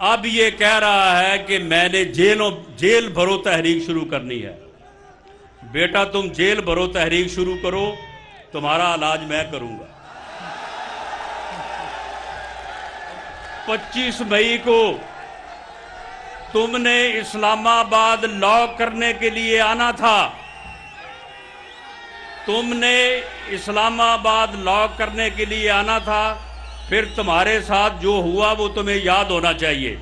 अब ये कह रहा है कि मैंने जेलों, जेल भरो तहरीक शुरू करनी है। बेटा, तुम जेल भरो तहरीक शुरू करो, तुम्हारा इलाज मैं करूँगा। 25 मई को तुमने इस्लामाबाद लॉ करने के लिए आना था। तुमने इस्लामाबाद लॉ करने के लिए आना था। फिर तुम्हारे साथ जो हुआ वो तुम्हें याद होना चाहिए।